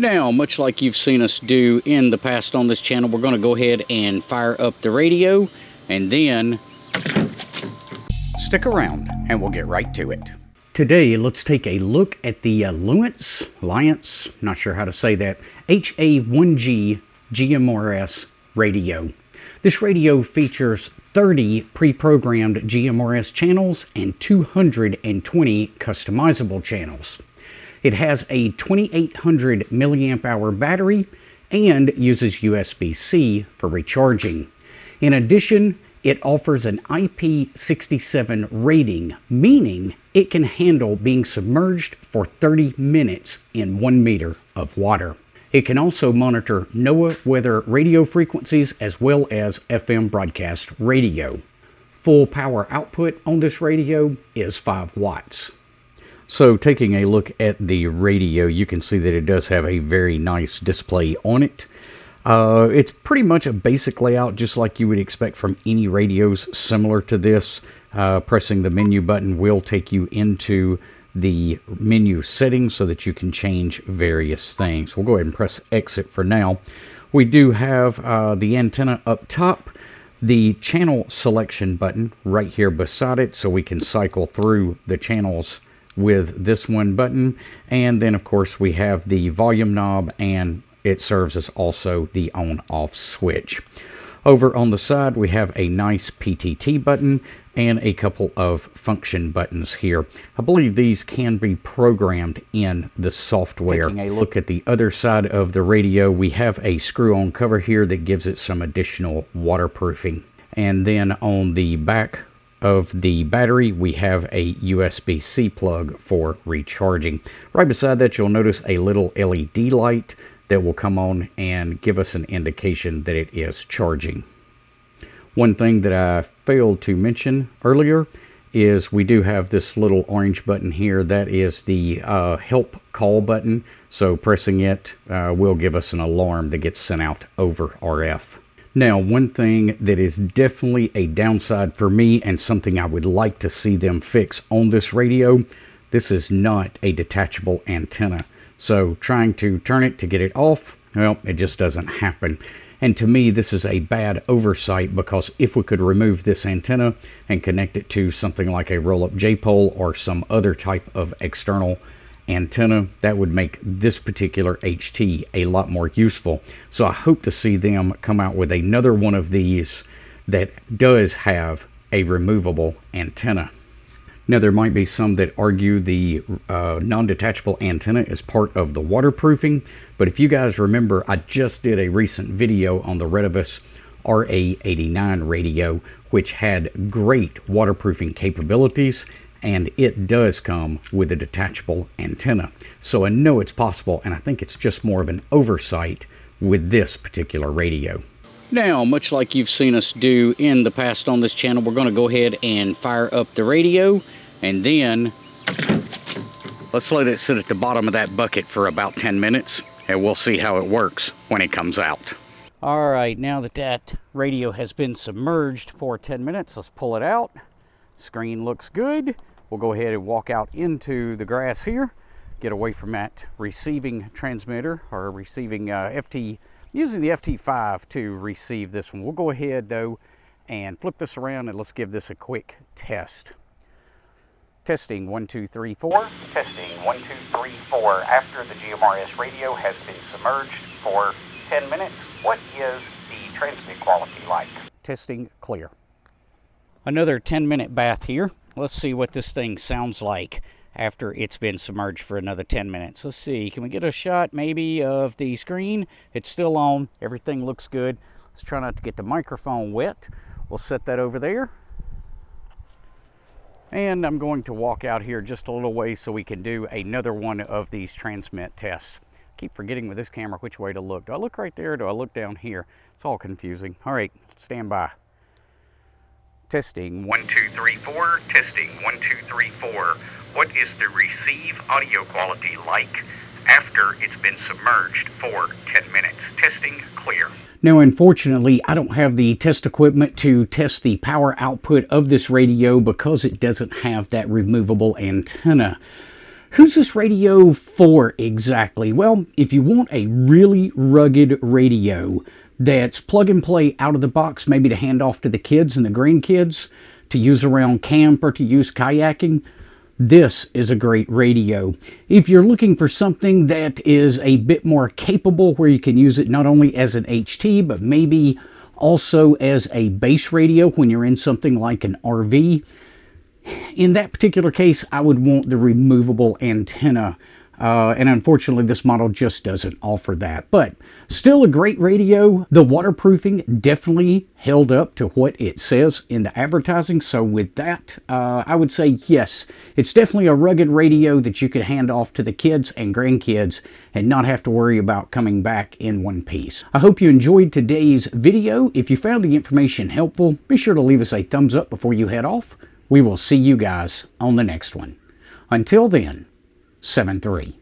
Now, much like you've seen us do in the past on this channel, we're going to go ahead and fire up the radio and then stick around and we'll get right to it. Today, let's take a look at the uh, Luance, Liance, not sure how to say that, HA1G GMRS radio. This radio features 30 pre-programmed GMRS channels and 220 customizable channels. It has a 2800 milliamp hour battery and uses USB-C for recharging. In addition, it offers an IP67 rating, meaning it can handle being submerged for 30 minutes in one meter of water. It can also monitor NOAA weather radio frequencies as well as FM broadcast radio. Full power output on this radio is 5 watts. So taking a look at the radio, you can see that it does have a very nice display on it. Uh, it's pretty much a basic layout, just like you would expect from any radios similar to this. Uh, pressing the menu button will take you into the menu settings so that you can change various things. We'll go ahead and press exit for now. We do have uh, the antenna up top, the channel selection button right here beside it so we can cycle through the channels with this one button. And then of course we have the volume knob and it serves as also the on off switch. Over on the side, we have a nice PTT button and a couple of function buttons here. I believe these can be programmed in the software. Taking a look at the other side of the radio, we have a screw-on cover here that gives it some additional waterproofing. And then on the back of the battery, we have a USB-C plug for recharging. Right beside that, you'll notice a little LED light that will come on and give us an indication that it is charging. One thing that I failed to mention earlier is we do have this little orange button here. That is the uh, help call button. So pressing it uh, will give us an alarm that gets sent out over RF. Now, one thing that is definitely a downside for me and something I would like to see them fix on this radio, this is not a detachable antenna. So trying to turn it to get it off, well, it just doesn't happen. And to me, this is a bad oversight because if we could remove this antenna and connect it to something like a roll-up J-pole or some other type of external antenna, that would make this particular HT a lot more useful. So I hope to see them come out with another one of these that does have a removable antenna. Now, there might be some that argue the uh, non-detachable antenna is part of the waterproofing, but if you guys remember, I just did a recent video on the Retevis RA89 radio, which had great waterproofing capabilities, and it does come with a detachable antenna. So I know it's possible, and I think it's just more of an oversight with this particular radio. Now, much like you've seen us do in the past on this channel, we're going to go ahead and fire up the radio and then let's let it sit at the bottom of that bucket for about 10 minutes and we'll see how it works when it comes out. All right, now that that radio has been submerged for 10 minutes, let's pull it out. Screen looks good. We'll go ahead and walk out into the grass here, get away from that receiving transmitter or receiving uh, FT using the FT5 to receive this one. We'll go ahead though and flip this around and let's give this a quick test. Testing one, two, three, four. Testing one, two, three, four. After the GMRS radio has been submerged for 10 minutes, what is the transmit quality like? Testing clear. Another 10 minute bath here. Let's see what this thing sounds like after it's been submerged for another 10 minutes. Let's see, can we get a shot maybe of the screen? It's still on, everything looks good. Let's try not to get the microphone wet. We'll set that over there. And I'm going to walk out here just a little way so we can do another one of these transmit tests. keep forgetting with this camera which way to look. Do I look right there? do I look down here? It's all confusing. All right, stand by. Testing. One, two, three, four. Testing. One, two, three, four. What is the receive audio quality like after it's been submerged for 10 minutes? Testing clear. Now, unfortunately, I don't have the test equipment to test the power output of this radio because it doesn't have that removable antenna. Who's this radio for exactly? Well, if you want a really rugged radio that's plug and play out of the box, maybe to hand off to the kids and the grandkids to use around camp or to use kayaking, this is a great radio. If you're looking for something that is a bit more capable where you can use it not only as an HT but maybe also as a base radio when you're in something like an RV, in that particular case I would want the removable antenna uh, and unfortunately, this model just doesn't offer that. But still a great radio. The waterproofing definitely held up to what it says in the advertising. So with that, uh, I would say yes, it's definitely a rugged radio that you could hand off to the kids and grandkids and not have to worry about coming back in one piece. I hope you enjoyed today's video. If you found the information helpful, be sure to leave us a thumbs up before you head off. We will see you guys on the next one. Until then, 7 3.